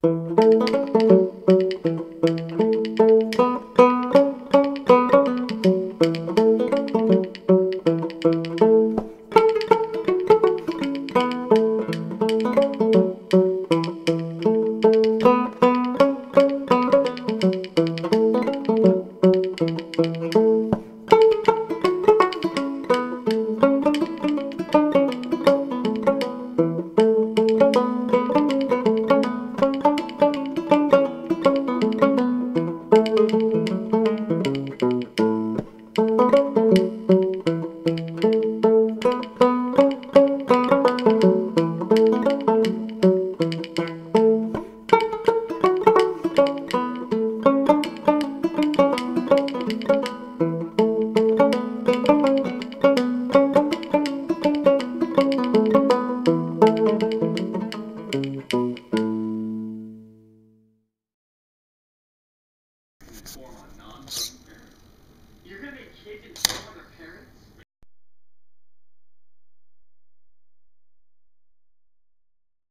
form a You're gonna make a kid inform on their parents?